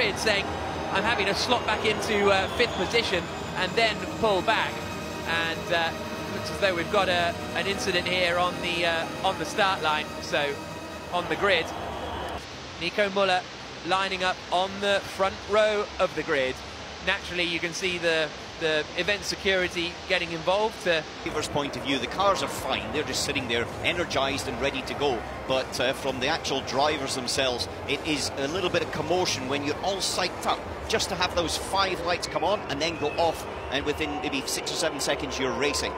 saying, I'm having to slot back into uh, fifth position and then pull back. And uh, looks as though we've got a, an incident here on the uh, on the start line. So on the grid, Nico Muller lining up on the front row of the grid. Naturally, you can see the the event security getting involved. To... Driver's point of view, the cars are fine. They're just sitting there, energised and ready to go. But uh, from the actual drivers themselves, it is a little bit of commotion when you're all psyched up just to have those five lights come on and then go off, and within maybe six or seven seconds, you're racing.